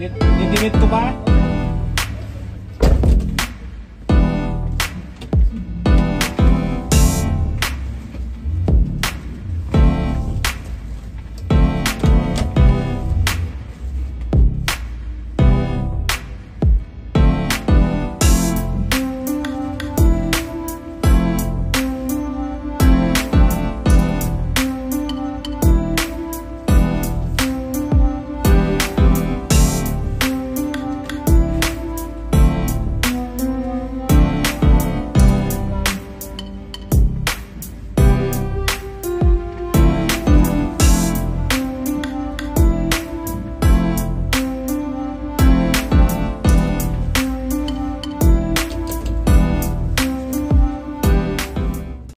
你你你走吧